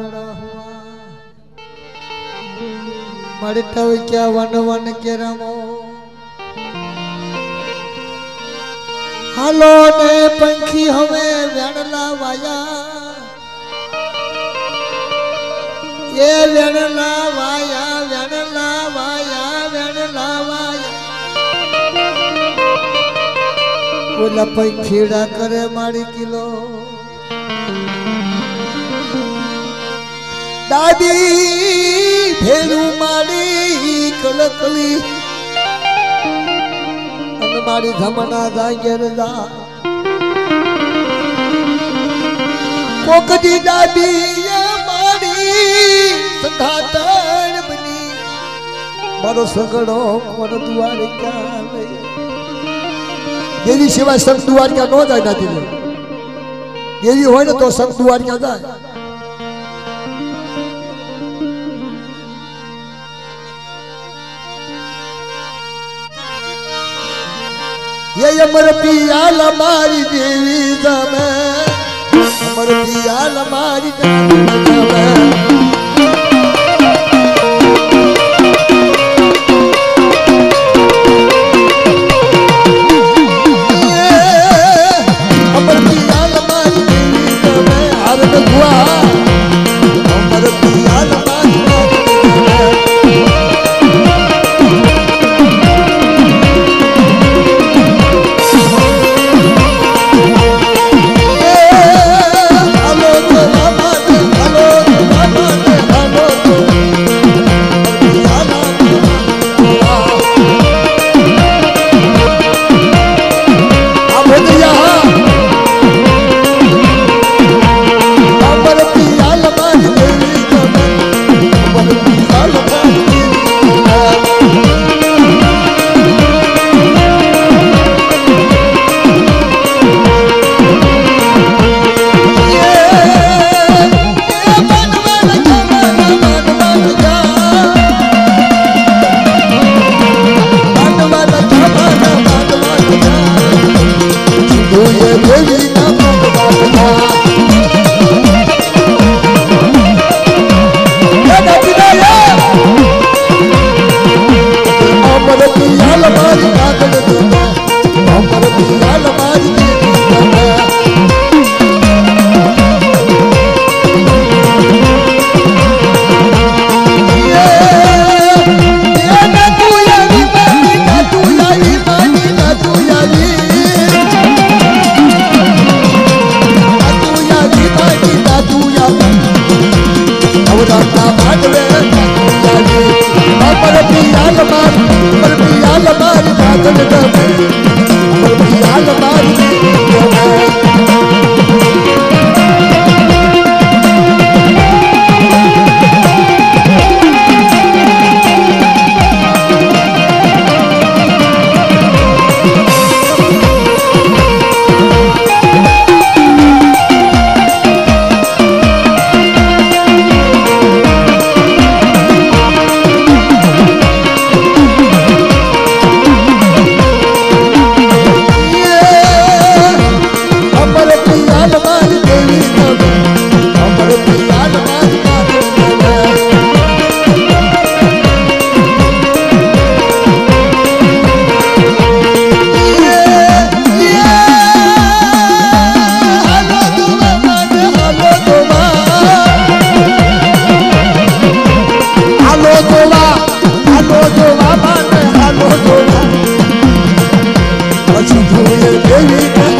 પરાગડા હુઆ મળતા હોય ક્યાં વન વન કે રમો હાલો ને પંખી હવે વેણલા વાયા એ વેણલા વાયા વેણલા વાયા વેણલા વાયા ઓલા પંખીડા કરે મારી કિલો દાદી, ભેરું મારી કલકલી. અને મારી ધમના જાગેર જા. કોકજી દાદી મારી સંઘાતણ બની. મારો સગડો કોણ દ્વારિકા દેવી સિવાય સંત દ્વારકા ન જાય નાતી દેવી હોય ને તો સંત દ્વારકા જાય. ये अमर पियाल मारी देवी दमे अमर पियाल मारी देवी जमे મારી Baby, baby, baby.